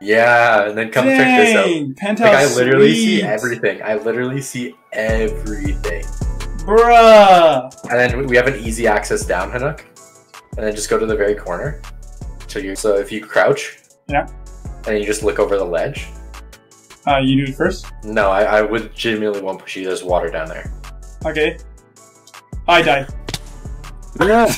Yeah, and then come check this out. Penthouse Like I literally see everything. I literally see everything. Bruh. And then we- have an easy access down Henok. And then just go to the very corner. So you so if you crouch. Yeah. And you just look over the ledge. Uh, you do it first. No, I, I would genuinely won't push you. There's water down there. Okay. I die. Yeah.